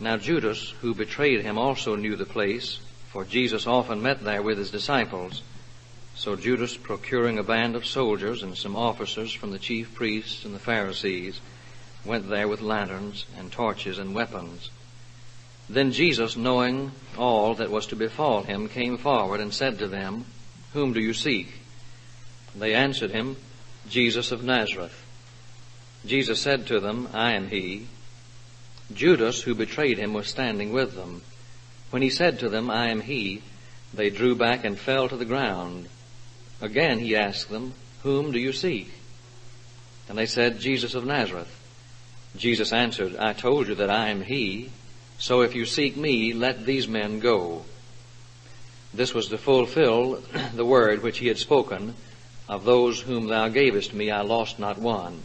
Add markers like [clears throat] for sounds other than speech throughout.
Now Judas, who betrayed him, also knew the place, for Jesus often met there with his disciples. So Judas, procuring a band of soldiers and some officers from the chief priests and the Pharisees, went there with lanterns and torches and weapons. Then Jesus, knowing all that was to befall him, came forward and said to them, Whom do you seek? They answered him, Jesus of Nazareth. Jesus said to them, I am he. Judas, who betrayed him, was standing with them. When he said to them, I am he, they drew back and fell to the ground. Again he asked them, Whom do you seek? And they said, Jesus of Nazareth. Jesus answered, I told you that I am he. So if you seek me, let these men go. This was to fulfill [clears throat] the word which he had spoken, Of those whom thou gavest me, I lost not one.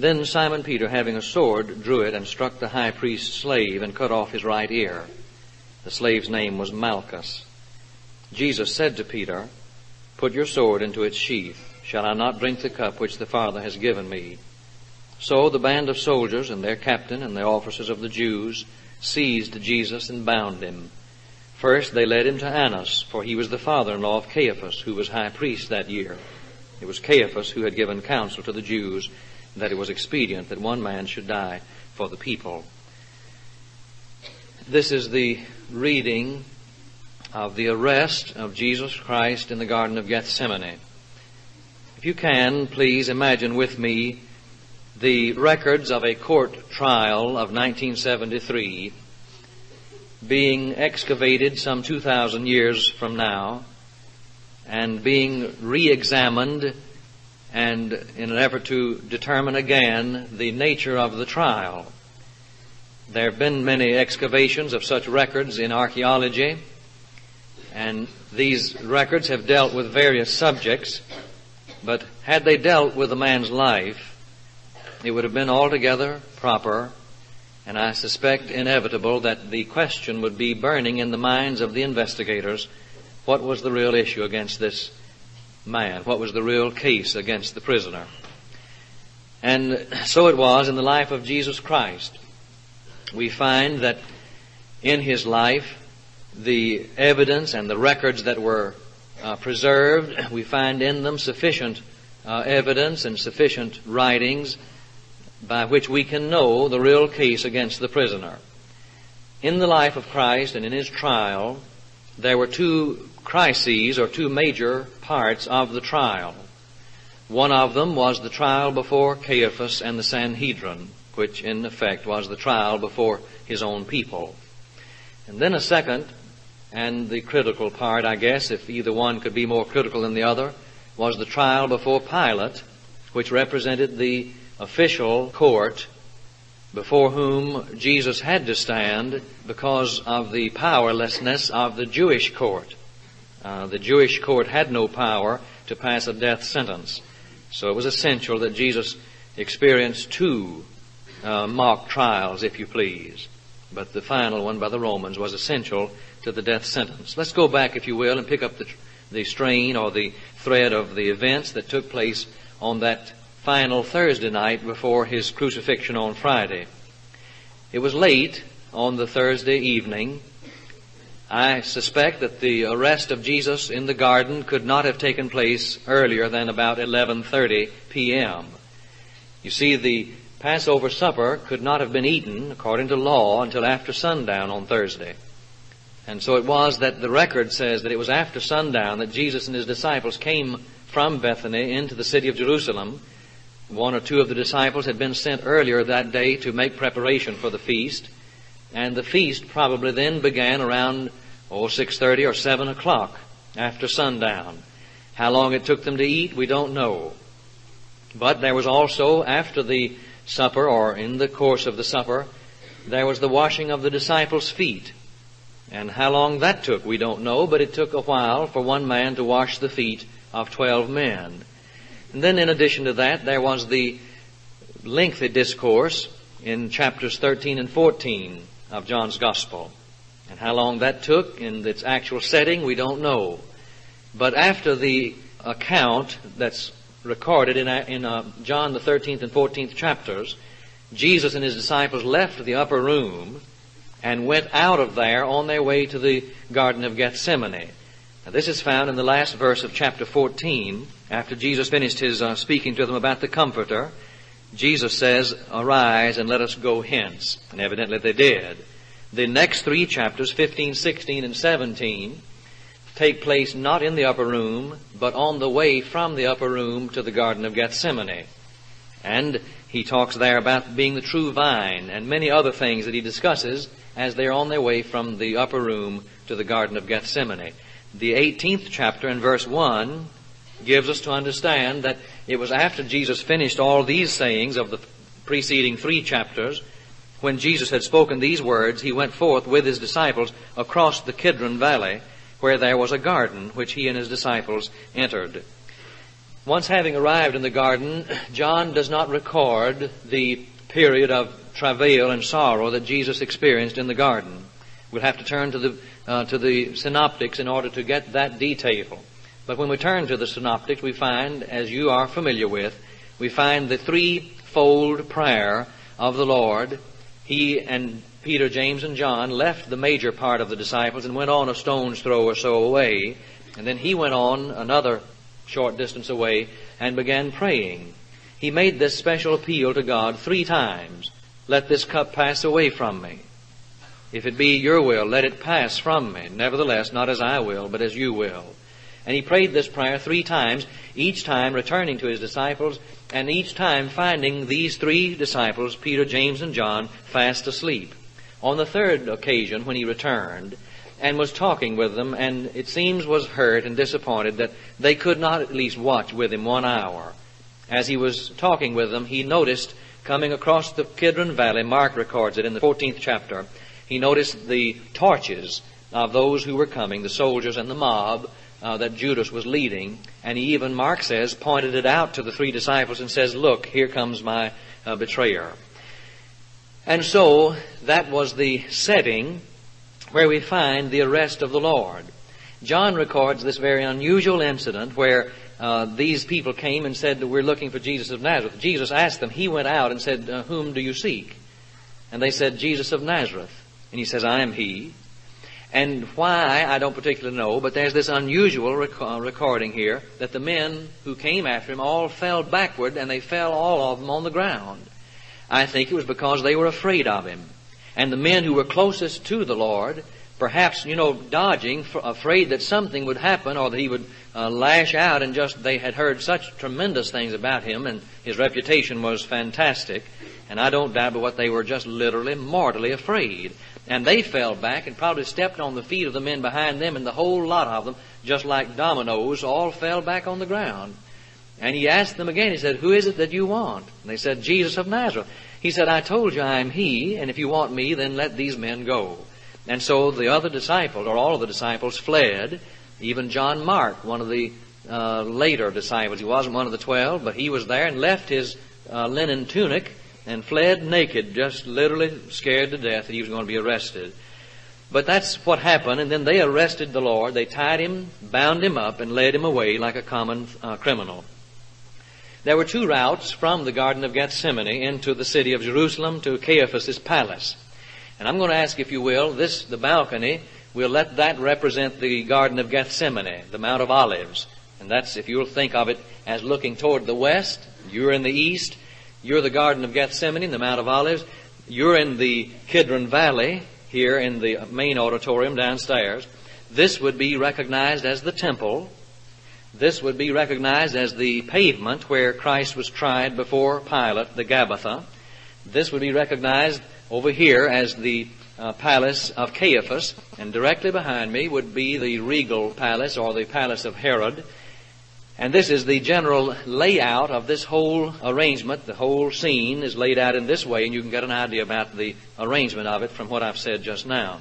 Then Simon Peter, having a sword, drew it and struck the high priest's slave and cut off his right ear. The slave's name was Malchus. Jesus said to Peter, Put your sword into its sheath. Shall I not drink the cup which the Father has given me? So the band of soldiers and their captain and the officers of the Jews seized Jesus and bound him. First they led him to Annas, for he was the father-in-law of Caiaphas, who was high priest that year. It was Caiaphas who had given counsel to the Jews that it was expedient that one man should die for the people. This is the reading of the arrest of Jesus Christ in the Garden of Gethsemane. If you can, please imagine with me the records of a court trial of 1973 being excavated some 2,000 years from now and being re-examined and in an effort to determine again the nature of the trial. There have been many excavations of such records in archaeology, and these records have dealt with various subjects, but had they dealt with a man's life, it would have been altogether proper, and I suspect inevitable that the question would be burning in the minds of the investigators what was the real issue against this man? What was the real case against the prisoner? And so it was in the life of Jesus Christ. We find that in his life, the evidence and the records that were uh, preserved, we find in them sufficient uh, evidence and sufficient writings by which we can know the real case against the prisoner. In the life of Christ and in his trial, there were two crises or two major parts of the trial. One of them was the trial before Caiaphas and the Sanhedrin, which in effect was the trial before his own people. And then a second, and the critical part, I guess, if either one could be more critical than the other, was the trial before Pilate, which represented the official court before whom Jesus had to stand because of the powerlessness of the Jewish court. Uh, the Jewish court had no power to pass a death sentence. So it was essential that Jesus experience two uh, mock trials, if you please. But the final one by the Romans was essential to the death sentence. Let's go back, if you will, and pick up the, the strain or the thread of the events that took place on that final Thursday night before his crucifixion on Friday. It was late on the Thursday evening. I suspect that the arrest of Jesus in the garden could not have taken place earlier than about 11:30 p.m. You see the Passover supper could not have been eaten according to law until after sundown on Thursday. And so it was that the record says that it was after sundown that Jesus and his disciples came from Bethany into the city of Jerusalem one or two of the disciples had been sent earlier that day to make preparation for the feast, and the feast probably then began around six thirty or seven o'clock after sundown. How long it took them to eat, we don't know. But there was also after the supper or in the course of the supper, there was the washing of the disciples' feet. And how long that took, we don't know, but it took a while for one man to wash the feet of twelve men. And then in addition to that, there was the lengthy discourse in chapters 13 and 14 of John's Gospel. And how long that took in its actual setting, we don't know. But after the account that's recorded in, in uh, John the 13th and 14th chapters, Jesus and his disciples left the upper room and went out of there on their way to the Garden of Gethsemane. Now, this is found in the last verse of chapter 14. After Jesus finished his uh, speaking to them about the Comforter, Jesus says, Arise and let us go hence. And evidently they did. The next three chapters, 15, 16, and 17, take place not in the upper room, but on the way from the upper room to the Garden of Gethsemane. And he talks there about being the true vine and many other things that he discusses as they're on their way from the upper room to the Garden of Gethsemane. The 18th chapter in verse 1 gives us to understand that it was after Jesus finished all these sayings of the preceding three chapters, when Jesus had spoken these words, he went forth with his disciples across the Kidron Valley, where there was a garden which he and his disciples entered. Once having arrived in the garden, John does not record the period of travail and sorrow that Jesus experienced in the garden. We'll have to turn to the, uh, to the synoptics in order to get that detail. But when we turn to the synoptics, we find, as you are familiar with, we find the threefold prayer of the Lord. He and Peter, James, and John left the major part of the disciples and went on a stone's throw or so away. And then he went on another short distance away and began praying. He made this special appeal to God three times. Let this cup pass away from me. If it be your will, let it pass from me. Nevertheless, not as I will, but as you will. And he prayed this prayer three times, each time returning to his disciples, and each time finding these three disciples, Peter, James, and John, fast asleep. On the third occasion, when he returned, and was talking with them, and it seems was hurt and disappointed that they could not at least watch with him one hour. As he was talking with them, he noticed coming across the Kidron Valley, Mark records it in the 14th chapter, he noticed the torches of those who were coming, the soldiers and the mob uh, that Judas was leading, and he even, Mark says, pointed it out to the three disciples and says, Look, here comes my uh, betrayer. And so that was the setting where we find the arrest of the Lord. John records this very unusual incident where uh, these people came and said, We're looking for Jesus of Nazareth. Jesus asked them, He went out and said, uh, Whom do you seek? And they said, Jesus of Nazareth. And he says, I am he. And why, I don't particularly know, but there's this unusual rec- uh, recording here that the men who came after him all fell backward and they fell all of them on the ground. I think it was because they were afraid of him. And the men who were closest to the Lord, perhaps, you know, dodging, f- afraid that something would happen or that he would uh, lash out and just, they had heard such tremendous things about him and his reputation was fantastic. And I don't doubt but what they were just literally mortally afraid. And they fell back and probably stepped on the feet of the men behind them, and the whole lot of them, just like dominoes, all fell back on the ground. And he asked them again, he said, Who is it that you want? And they said, Jesus of Nazareth. He said, I told you I am he, and if you want me, then let these men go. And so the other disciples, or all of the disciples, fled. Even John Mark, one of the uh, later disciples, he wasn't one of the twelve, but he was there and left his uh, linen tunic and fled naked, just literally scared to death that he was going to be arrested. But that's what happened, and then they arrested the Lord. They tied him, bound him up, and led him away like a common uh, criminal. There were two routes from the Garden of Gethsemane into the city of Jerusalem to Caiaphas's palace. And I'm going to ask, if you will, this, the balcony, we'll let that represent the Garden of Gethsemane, the Mount of Olives. And that's, if you'll think of it as looking toward the west, you're in the east, you're the Garden of Gethsemane, the Mount of Olives. You're in the Kidron Valley, here in the main auditorium downstairs. This would be recognized as the temple. This would be recognized as the pavement where Christ was tried before Pilate, the Gabbatha. This would be recognized over here as the uh, palace of Caiaphas, and directly behind me would be the regal palace or the palace of Herod. And this is the general layout of this whole arrangement. The whole scene is laid out in this way, and you can get an idea about the arrangement of it from what I've said just now.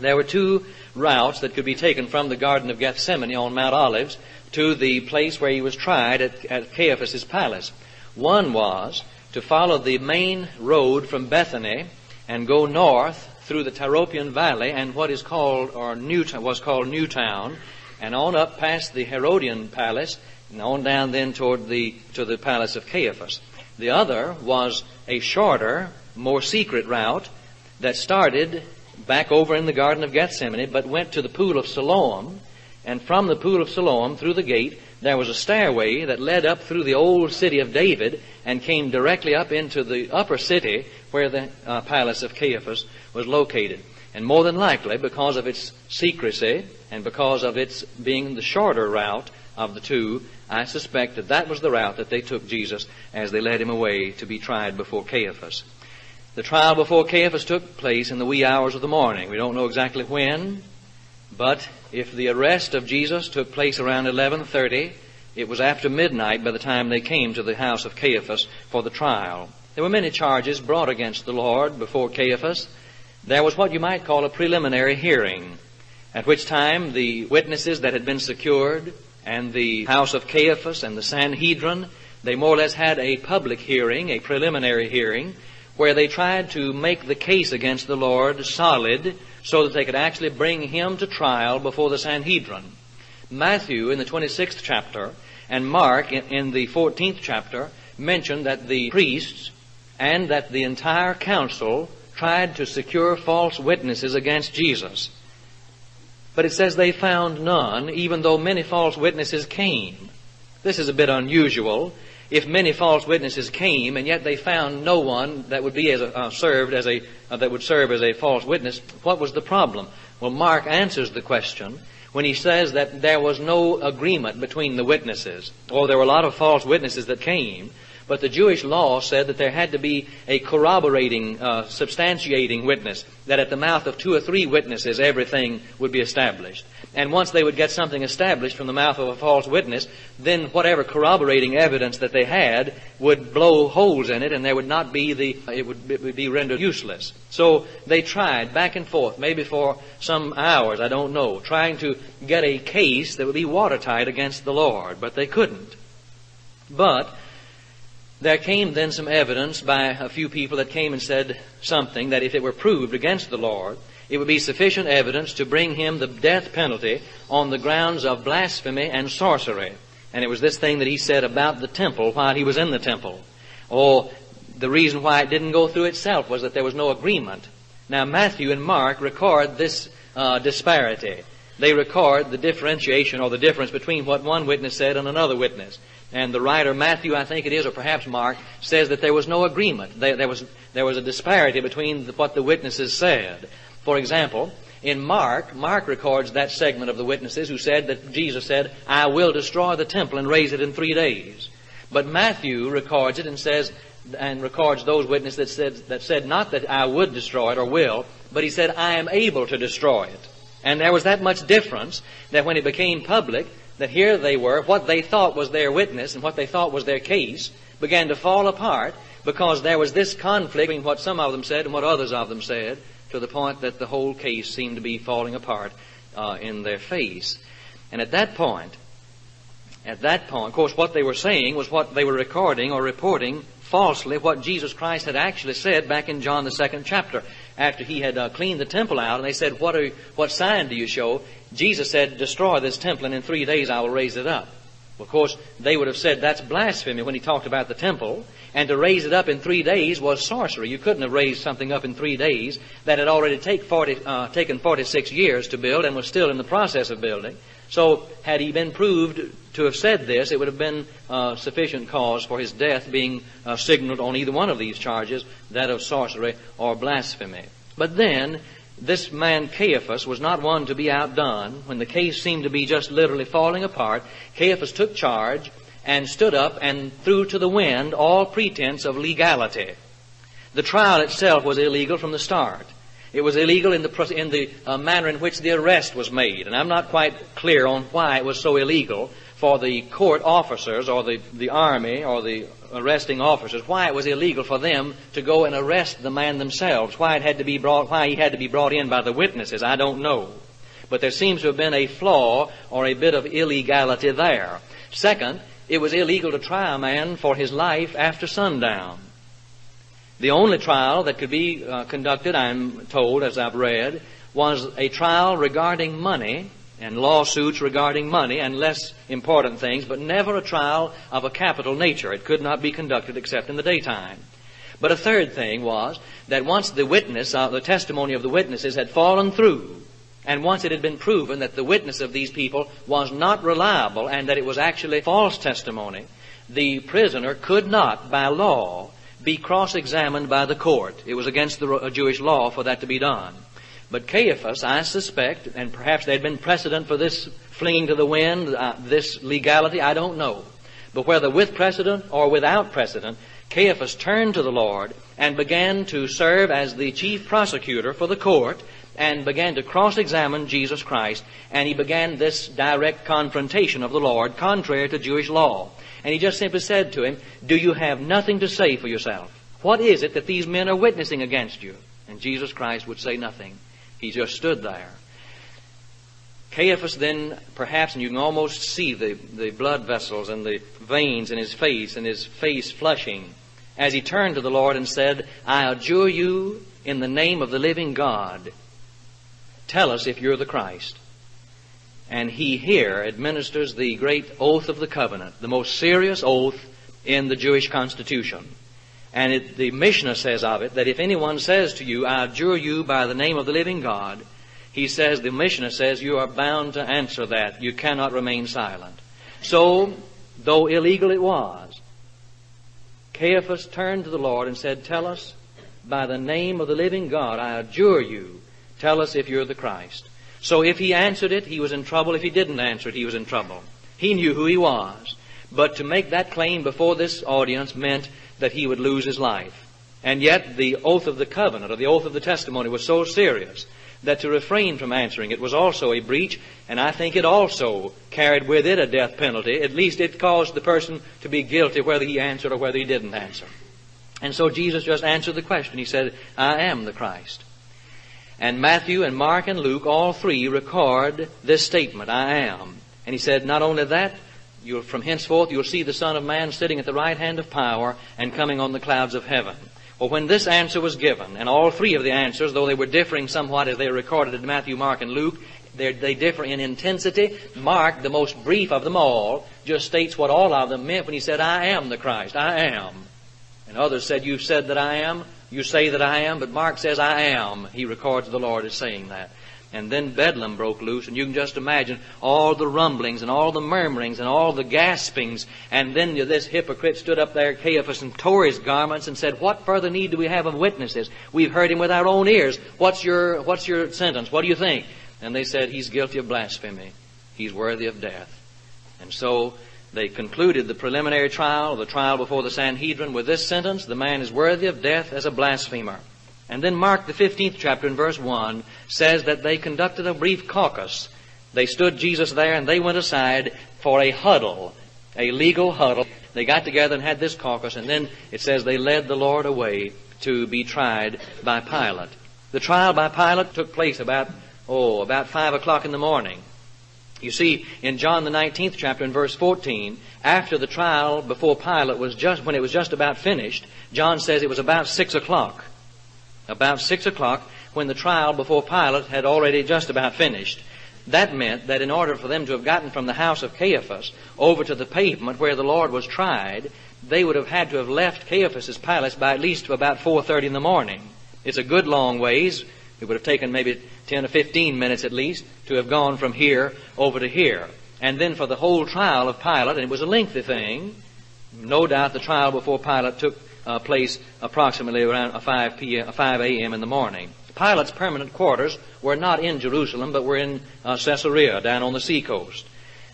There were two routes that could be taken from the Garden of Gethsemane on Mount Olives to the place where he was tried at, at Caiaphas's palace. One was to follow the main road from Bethany and go north through the Tyropoeon Valley and what is called, or New, was called Newtown, and on up past the Herodian palace, and on down then toward the to the palace of Caiaphas. The other was a shorter, more secret route that started back over in the Garden of Gethsemane, but went to the pool of Siloam, and from the pool of Siloam through the gate, there was a stairway that led up through the old city of David and came directly up into the upper city where the uh, palace of Caiaphas was located. And more than likely, because of its secrecy and because of its being the shorter route of the two, I suspect that that was the route that they took Jesus as they led him away to be tried before Caiaphas. The trial before Caiaphas took place in the wee hours of the morning. We don't know exactly when, but if the arrest of Jesus took place around 11:30, it was after midnight by the time they came to the house of Caiaphas for the trial. There were many charges brought against the Lord before Caiaphas. There was what you might call a preliminary hearing, at which time the witnesses that had been secured and the house of Caiaphas and the Sanhedrin, they more or less had a public hearing, a preliminary hearing, where they tried to make the case against the Lord solid so that they could actually bring him to trial before the Sanhedrin. Matthew in the 26th chapter and Mark in, the 14th chapter mention that the priests and that the entire council tried to secure false witnesses against Jesus. But it says they found none, even though many false witnesses came. This is a bit unusual if many false witnesses came and yet they found no one that would be as a, uh, served as a uh, that would serve as a false witness, what was the problem? Well, Mark answers the question when he says that there was no agreement between the witnesses, or there were a lot of false witnesses that came, but the Jewish law said that there had to be a corroborating, uh, substantiating witness, that at the mouth of two or three witnesses everything would be established. And once they would get something established from the mouth of a false witness, then whatever corroborating evidence that they had would blow holes in it and there would not be the, it would, it would be rendered useless. So they tried back and forth, maybe for some hours, I don't know, trying to get a case that would be watertight against the Lord, but they couldn't. But there came then some evidence by a few people that came and said something that if it were proved against the Lord, it would be sufficient evidence to bring him the death penalty on the grounds of blasphemy and sorcery. And it was this thing that he said about the temple while he was in the temple. Or the reason why it didn't go through itself was that there was no agreement. Now Matthew and Mark record this uh, disparity. They record the differentiation or the difference between what one witness said and another witness. And the writer, Matthew, I think it is, or perhaps Mark, says that there was no agreement. There, there was, there was a disparity between the, what the witnesses said. For example, in Mark, Mark records that segment of the witnesses who said that Jesus said, I will destroy the temple and raise it in three days. But Matthew records it and says, and records those witnesses that said, that said not that I would destroy it or will, but he said, I am able to destroy it. And there was that much difference that when it became public, that here they were, what they thought was their witness and what they thought was their case began to fall apart because there was this conflict between what some of them said and what others of them said to the point that the whole case seemed to be falling apart uh, in their face. And at that point, at that point, of course, what they were saying was what they were recording or reporting falsely what Jesus Christ had actually said back in John the second chapter after he had uh, cleaned the temple out, and they said, what, are, what sign do you show? Jesus said, destroy this temple, and in three days I will raise it up. Of course, they would have said that's blasphemy when he talked about the temple, and to raise it up in three days was sorcery. You couldn't have raised something up in three days that had already take 40, uh, taken 46 years to build and was still in the process of building. So, had he been proved to have said this, it would have been uh, sufficient cause for his death being uh, signaled on either one of these charges, that of sorcery or blasphemy. But then, this man Caiaphas was not one to be outdone. When the case seemed to be just literally falling apart, Caiaphas took charge and stood up and threw to the wind all pretense of legality. The trial itself was illegal from the start. It was illegal in the, in the uh, manner in which the arrest was made. And I'm not quite clear on why it was so illegal for the court officers or the, the army or the arresting officers, why it was illegal for them to go and arrest the man themselves, why it had to be brought, why he had to be brought in by the witnesses, I don't know. But there seems to have been a flaw or a bit of illegality there. Second, it was illegal to try a man for his life after sundown. The only trial that could be uh, conducted, I'm told, as I've read, was a trial regarding money and lawsuits regarding money and less important things, but never a trial of a capital nature. It could not be conducted except in the daytime. But a third thing was that once the witness, uh, the testimony of the witnesses had fallen through, and once it had been proven that the witness of these people was not reliable and that it was actually false testimony, the prisoner could not, by law, be cross-examined by the court. It was against the uh, Jewish law for that to be done. But Caiaphas, I suspect, and perhaps there had been precedent for this flinging to the wind, uh, this legality, I don't know. But whether with precedent or without precedent, Caiaphas turned to the Lord and began to serve as the chief prosecutor for the court and began to cross-examine Jesus Christ, and he began this direct confrontation of the Lord, contrary to Jewish law. And he just simply said to him, Do you have nothing to say for yourself? What is it that these men are witnessing against you? And Jesus Christ would say nothing. He just stood there. Caiaphas then, perhaps, and you can almost see the, the blood vessels and the veins in his face and his face flushing, as he turned to the Lord and said, I adjure you in the name of the living God Tell us if you're the Christ. And he here administers the great oath of the covenant, the most serious oath in the Jewish constitution. And it, the Mishnah says of it that if anyone says to you, I adjure you by the name of the living God, he says, the Mishnah says, you are bound to answer that. You cannot remain silent. So, though illegal it was, Caiaphas turned to the Lord and said, Tell us, by the name of the living God, I adjure you Tell us if you're the Christ. So if he answered it, he was in trouble. If he didn't answer it, he was in trouble. He knew who he was. But to make that claim before this audience meant that he would lose his life. And yet the oath of the covenant, or the oath of the testimony, was so serious that to refrain from answering it was also a breach, and I think it also carried with it a death penalty. At least it caused the person to be guilty whether he answered or whether he didn't answer. And so Jesus just answered the question. He said, I am the Christ. And Matthew and Mark and Luke, all three, record this statement, I am. And he said, not only that, you'll, from henceforth you'll see the Son of Man sitting at the right hand of power and coming on the clouds of heaven. Well, when this answer was given, and all three of the answers, though they were differing somewhat as they are recorded in Matthew, Mark, and Luke, they differ in intensity. Mark, the most brief of them all, just states what all of them meant when he said, I am the Christ. I am. And others said, You've said that I am. You say that I am, but Mark says I am. He records the Lord as saying that. And then Bedlam broke loose, and you can just imagine all the rumblings and all the murmurings and all the gaspings. And then this hypocrite stood up there, Caiaphas, and tore his garments and said, What further need do we have of witnesses? We've heard him with our own ears. What's your, what's your sentence? What do you think? And they said, He's guilty of blasphemy. He's worthy of death. And so they concluded the preliminary trial, the trial before the Sanhedrin, with this sentence The man is worthy of death as a blasphemer. And then Mark, the 15th chapter, in verse 1, says that they conducted a brief caucus. They stood Jesus there and they went aside for a huddle, a legal huddle. They got together and had this caucus, and then it says they led the Lord away to be tried by Pilate. The trial by Pilate took place about, oh, about 5 o'clock in the morning. You see, in John the 19th chapter in verse 14, after the trial before Pilate was just, when it was just about finished, John says it was about 6 o'clock. About 6 o'clock when the trial before Pilate had already just about finished. That meant that in order for them to have gotten from the house of Caiaphas over to the pavement where the Lord was tried, they would have had to have left Caiaphas's palace by at least about 4.30 in the morning. It's a good long ways. It would have taken maybe 10 or 15 minutes at least to have gone from here over to here. And then for the whole trial of Pilate, and it was a lengthy thing, no doubt the trial before Pilate took uh, place approximately around 5 p.m., 5 a.m. in the morning. Pilate's permanent quarters were not in Jerusalem, but were in uh, Caesarea, down on the seacoast.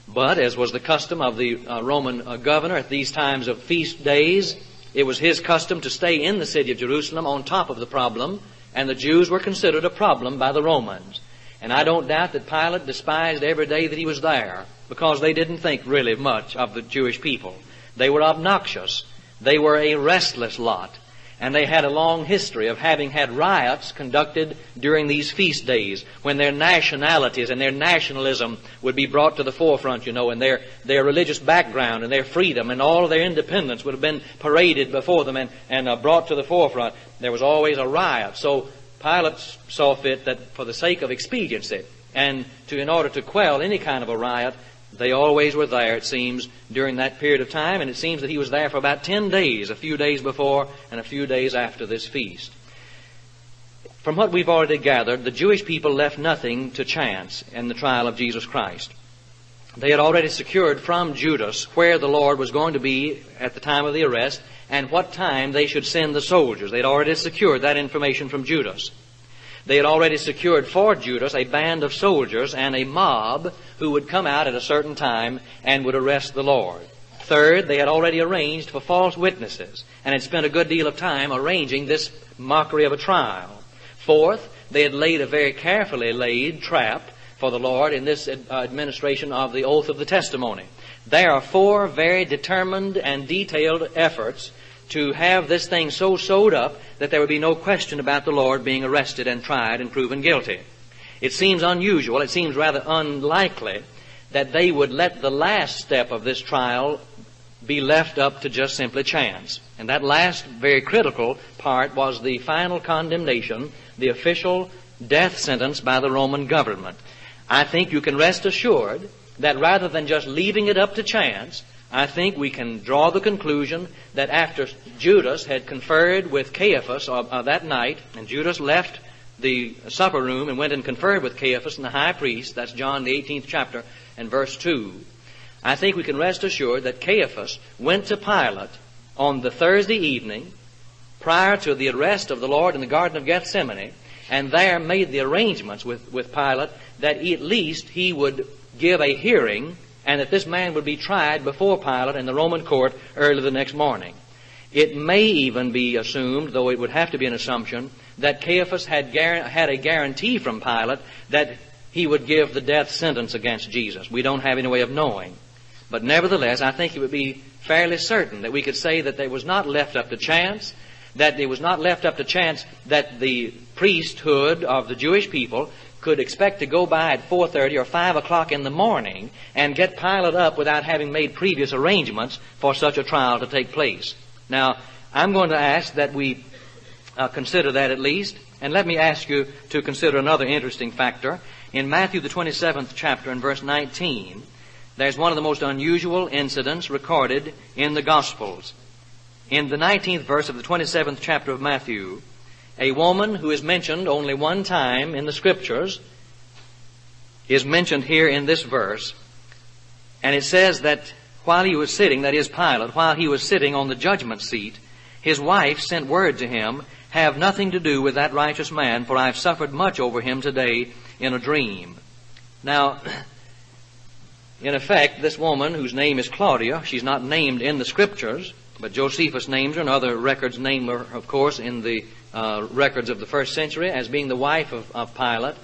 But, as was the custom of the uh, Roman uh, governor at these times of feast days, it was his custom to stay in the city of Jerusalem on top of the problem and the Jews were considered a problem by the Romans. And I don't doubt that Pilate despised every day that he was there because they didn't think really much of the Jewish people. They were obnoxious. They were a restless lot. And they had a long history of having had riots conducted during these feast days when their nationalities and their nationalism would be brought to the forefront, you know, and their, their religious background and their freedom and all of their independence would have been paraded before them and, and uh, brought to the forefront. There was always a riot. So Pilate saw fit that for the sake of expediency and to, in order to quell any kind of a riot, They always were there, it seems, during that period of time, and it seems that he was there for about 10 days, a few days before and a few days after this feast. From what we've already gathered, the Jewish people left nothing to chance in the trial of Jesus Christ. They had already secured from Judas where the Lord was going to be at the time of the arrest and what time they should send the soldiers. They had already secured that information from Judas. They had already secured for Judas a band of soldiers and a mob who would come out at a certain time and would arrest the Lord. Third, they had already arranged for false witnesses and had spent a good deal of time arranging this mockery of a trial. Fourth, they had laid a very carefully laid trap for the Lord in this uh, administration of the oath of the testimony. There are four very determined and detailed efforts to have this thing so sewed up that there would be no question about the Lord being arrested and tried and proven guilty. It seems unusual, it seems rather unlikely that they would let the last step of this trial be left up to just simply chance. And that last very critical part was the final condemnation, the official death sentence by the Roman government. I think you can rest assured that rather than just leaving it up to chance, I think we can draw the conclusion that after Judas had conferred with Caiaphas uh, uh, that night, and Judas left the supper room and went and conferred with Caiaphas and the high priest, that's John the 18th chapter and verse 2, I think we can rest assured that Caiaphas went to Pilate on the Thursday evening prior to the arrest of the Lord in the Garden of Gethsemane, and there made the arrangements with, with Pilate that at least he would give a hearing and that this man would be tried before Pilate in the Roman court early the next morning. It may even be assumed, though it would have to be an assumption, that Caiaphas had, had a guarantee from Pilate that he would give the death sentence against Jesus. We don't have any way of knowing. But nevertheless, I think it would be fairly certain that we could say that it was not left up to chance, that it was not left up to chance that the priesthood of the Jewish people could expect to go by at 4.30 or 5 o'clock in the morning and get Pilate up without having made previous arrangements for such a trial to take place. Now, I'm going to ask that we uh, consider that at least, and let me ask you to consider another interesting factor. In Matthew the 27th chapter and verse 19, there's one of the most unusual incidents recorded in the Gospels. In the 19th verse of the 27th chapter of Matthew, a woman who is mentioned only one time in the scriptures is mentioned here in this verse. And it says that while he was sitting, that is Pilate, while he was sitting on the judgment seat, his wife sent word to him, Have nothing to do with that righteous man, for I've suffered much over him today in a dream. Now, [clears throat] in effect, this woman, whose name is Claudia, she's not named in the scriptures, but Josephus names her, and other records name her, of course, in the uh, records of the first century as being the wife of, of Pilate.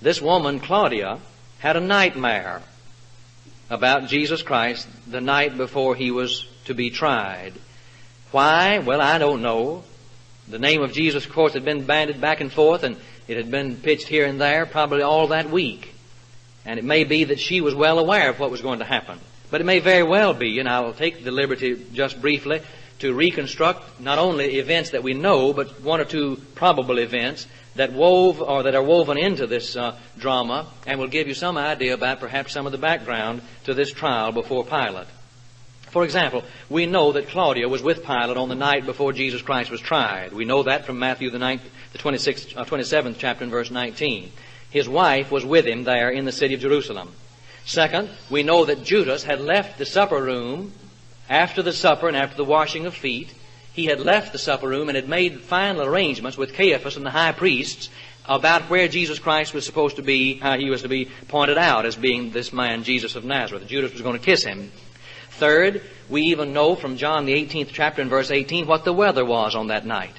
This woman, Claudia, had a nightmare about Jesus Christ the night before he was to be tried. Why? Well, I don't know. The name of Jesus, of course, had been banded back and forth, and it had been pitched here and there probably all that week. And it may be that she was well aware of what was going to happen. But it may very well be, and I'll take the liberty just briefly to reconstruct not only events that we know, but one or two probable events that wove or that are woven into this uh, drama and will give you some idea about perhaps some of the background to this trial before Pilate. For example, we know that Claudia was with Pilate on the night before Jesus Christ was tried. We know that from Matthew the, 9th, the 26th, uh, 27th chapter and verse 19. His wife was with him there in the city of Jerusalem. Second, we know that Judas had left the supper room after the supper and after the washing of feet, he had left the supper room and had made final arrangements with Caiaphas and the high priests about where Jesus Christ was supposed to be, how he was to be pointed out as being this man, Jesus of Nazareth. Judas was going to kiss him. Third, we even know from John the 18th chapter and verse 18 what the weather was on that night.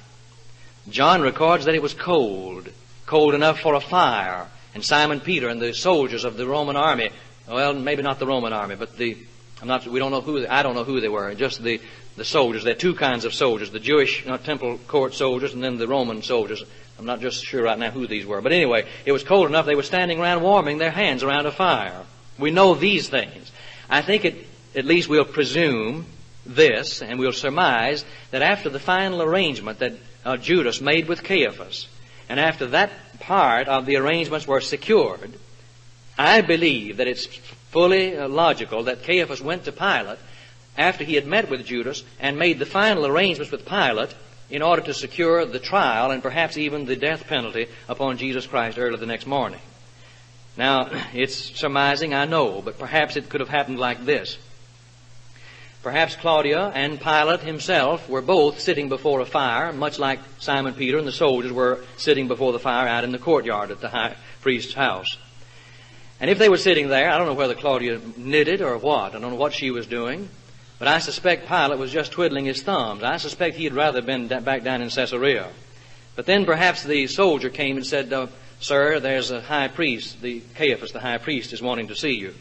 John records that it was cold, cold enough for a fire, and Simon Peter and the soldiers of the Roman army, well, maybe not the Roman army, but the I'm not, we don't know who, I don't know who they were, just the, the soldiers. There are two kinds of soldiers, the Jewish temple court soldiers and then the Roman soldiers. I'm not just sure right now who these were. But anyway, it was cold enough they were standing around warming their hands around a fire. We know these things. I think it, at least we'll presume this, and we'll surmise that after the final arrangement that uh, Judas made with Caiaphas, and after that part of the arrangements were secured, I believe that it's fully uh, logical that Caiaphas went to Pilate after he had met with Judas and made the final arrangements with Pilate in order to secure the trial and perhaps even the death penalty upon Jesus Christ early the next morning. Now, [clears throat] it's surmising, I know, but perhaps it could have happened like this. Perhaps Claudia and Pilate himself were both sitting before a fire, much like Simon Peter and the soldiers were sitting before the fire out in the courtyard at the high priest's house. And if they were sitting there, I don't know whether Claudia knitted or what. I don't know what she was doing. But I suspect Pilate was just twiddling his thumbs. I suspect he had rather been back down in Caesarea. But then perhaps the soldier came and said, uh, Sir, there's a high priest, the Caiaphas, the high priest, is wanting to see you.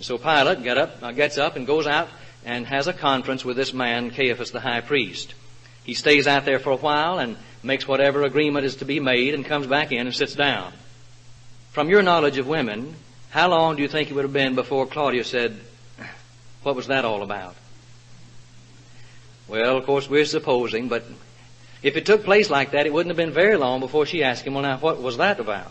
So Pilate up, uh, gets up and goes out and has a conference with this man, Caiaphas, the high priest. He stays out there for a while and makes whatever agreement is to be made and comes back in and sits down. From your knowledge of women, how long do you think it would have been before Claudia said, What was that all about? Well, of course, we're supposing, but if it took place like that, it wouldn't have been very long before she asked him, Well, now, what was that about?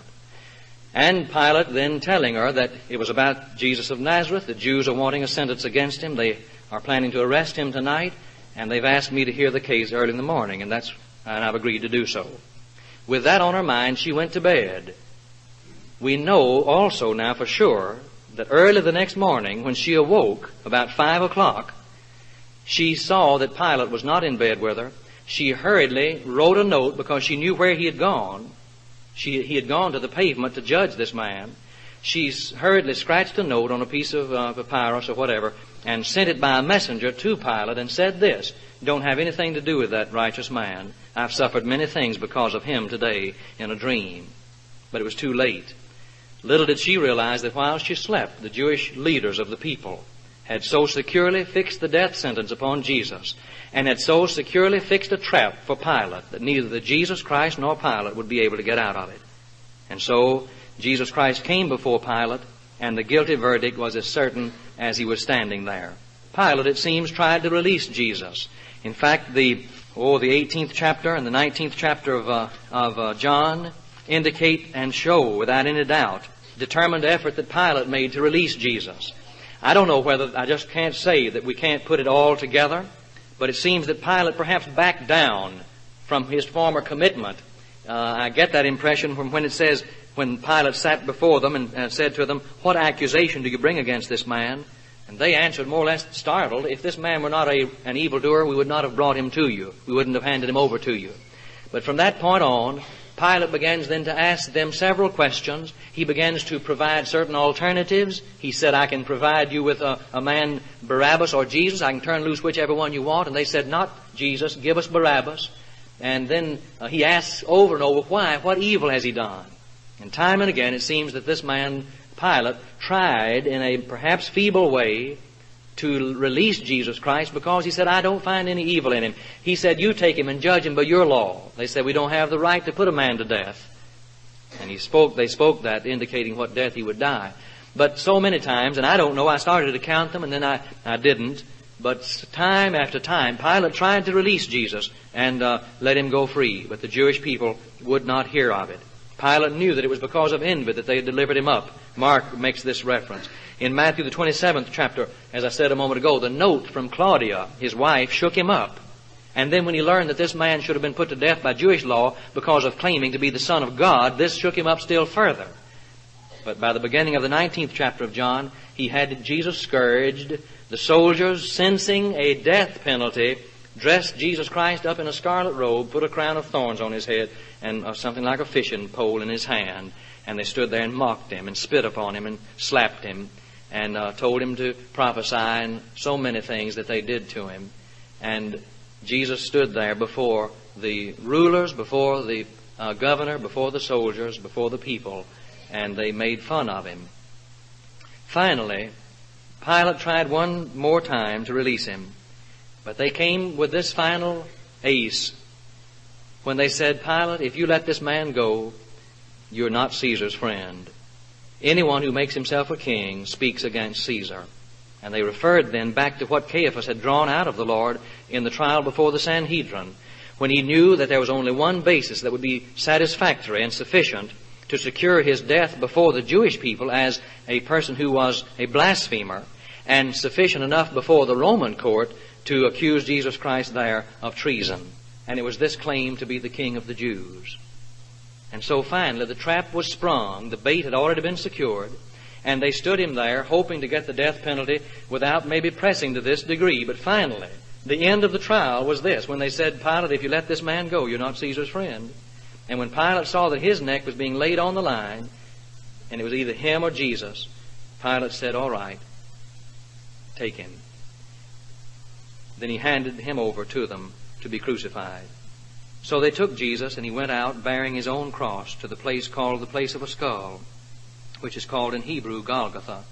And Pilate then telling her that it was about Jesus of Nazareth. The Jews are wanting a sentence against him. They are planning to arrest him tonight, and they've asked me to hear the case early in the morning, and that's and I've agreed to do so. With that on her mind, she went to bed. We know also now for sure that early the next morning, when she awoke about five o'clock, she saw that Pilate was not in bed with her. She hurriedly wrote a note because she knew where he had gone. She, he had gone to the pavement to judge this man. She hurriedly scratched a note on a piece of uh, papyrus or whatever and sent it by a messenger to Pilate and said this, don't have anything to do with that righteous man. I've suffered many things because of him today in a dream. But it was too late. Little did she realize that while she slept, the Jewish leaders of the people had so securely fixed the death sentence upon Jesus and had so securely fixed a trap for Pilate that neither the Jesus Christ nor Pilate would be able to get out of it. And so Jesus Christ came before Pilate and the guilty verdict was as certain as he was standing there. Pilate, it seems, tried to release Jesus. In fact, the oh, the 18th chapter and the 19th chapter of, uh, of uh, John indicate and show without any doubt determined effort that Pilate made to release Jesus. I don't know whether, I just can't say that we can't put it all together, but it seems that Pilate perhaps backed down from his former commitment. Uh, I get that impression from when it says, when Pilate sat before them and uh, said to them, What accusation do you bring against this man? And they answered, more or less startled, If this man were not a, an evildoer, we would not have brought him to you. We wouldn't have handed him over to you. But from that point on, Pilate begins then to ask them several questions. He begins to provide certain alternatives. He said, I can provide you with a, a, man, Barabbas or Jesus. I can turn loose whichever one you want. And they said, Not Jesus, give us Barabbas. And then uh, he asks over and over, Why? What evil has he done? And time and again it seems that this man, Pilate, tried in a perhaps feeble way to release Jesus Christ because he said, I don't find any evil in him. He said, You take him and judge him by your law. They said, We don't have the right to put a man to death. And he spoke, they spoke that, indicating what death he would die. But so many times, and I don't know, I started to count them and then I, I didn't. But time after time, Pilate tried to release Jesus and uh, let him go free. But the Jewish people would not hear of it. Pilate knew that it was because of envy that they had delivered him up. Mark makes this reference. In Matthew, the 27th chapter, as I said a moment ago, the note from Claudia, his wife, shook him up. And then when he learned that this man should have been put to death by Jewish law because of claiming to be the Son of God, this shook him up still further. But by the beginning of the 19th chapter of John, he had Jesus scourged. The soldiers, sensing a death penalty, dressed Jesus Christ up in a scarlet robe, put a crown of thorns on his head, and uh, something like a fishing pole in his hand. And they stood there and mocked him and spit upon him and slapped him and uh, told him to prophesy and so many things that they did to him. And Jesus stood there before the rulers, before the uh, governor, before the soldiers, before the people, and they made fun of him. Finally, Pilate tried one more time to release him, but they came with this final ace when they said, Pilate, if you let this man go, you're not Caesar's friend. Anyone who makes himself a king speaks against Caesar. And they referred then back to what Caiaphas had drawn out of the Lord in the trial before the Sanhedrin, when he knew that there was only one basis that would be satisfactory and sufficient to secure his death before the Jewish people as a person who was a blasphemer, and sufficient enough before the Roman court to accuse Jesus Christ there of treason. And it was this claim to be the king of the Jews. And so finally the trap was sprung, the bait had already been secured, and they stood him there hoping to get the death penalty without maybe pressing to this degree. But finally, the end of the trial was this when they said, Pilate, if you let this man go, you're not Caesar's friend. And when Pilate saw that his neck was being laid on the line, and it was either him or Jesus, Pilate said, All right, take him. Then he handed him over to them to be crucified. So they took Jesus, and he went out bearing his own cross to the place called the place of a skull, which is called in Hebrew Golgotha.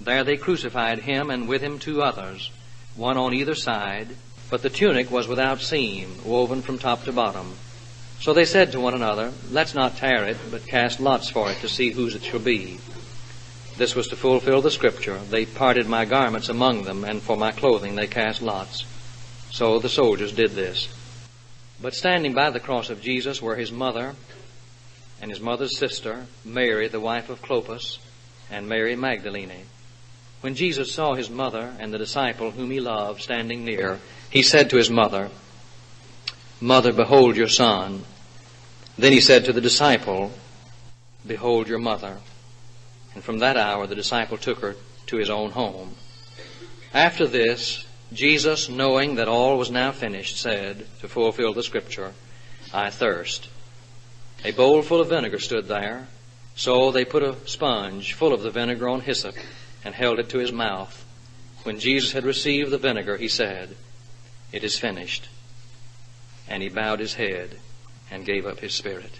There they crucified him, and with him two others, one on either side, but the tunic was without seam, woven from top to bottom. So they said to one another, Let's not tear it, but cast lots for it to see whose it shall be. This was to fulfill the scripture. They parted my garments among them, and for my clothing they cast lots. So the soldiers did this. But standing by the cross of Jesus were his mother and his mother's sister, Mary, the wife of Clopas, and Mary Magdalene. When Jesus saw his mother and the disciple whom he loved standing near, he said to his mother, Mother, behold your son. Then he said to the disciple, Behold your mother. And from that hour the disciple took her to his own home. After this, Jesus, knowing that all was now finished, said, to fulfill the scripture, I thirst. A bowl full of vinegar stood there. So they put a sponge full of the vinegar on hyssop and held it to his mouth. When Jesus had received the vinegar, he said, It is finished. And he bowed his head and gave up his spirit.